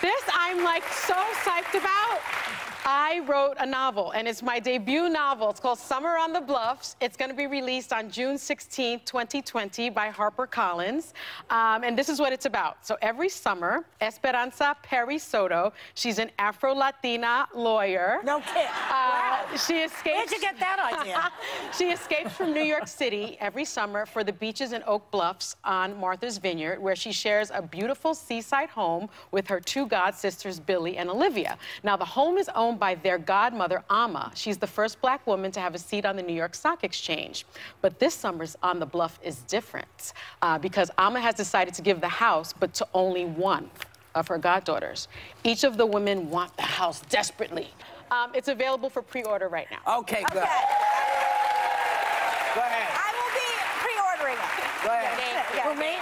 This I'm like so psyched about. I wrote a novel, and it's my debut novel. It's called Summer on the Bluffs. It's going to be released on June 16, 2020 by HarperCollins. Um, and this is what it's about. So every summer, Esperanza Perry Soto, she's an Afro-Latina lawyer. No kidding. Uh, wow. She escapes... Where'd you get that idea? she escapes from New York City every summer for the beaches and Oak Bluffs on Martha's Vineyard, where she shares a beautiful seaside home with her two god sisters, Billy and Olivia. Now, the home is owned by their godmother, Ama. She's the first black woman to have a seat on the New York Stock Exchange. But this summer's On the Bluff is different uh, because Ama has decided to give the house, but to only one of her goddaughters. Each of the women want the house desperately. Um, it's available for pre-order right now. Okay, good. Okay. Go ahead. I will be pre-ordering it. Go ahead. Yeah. For me,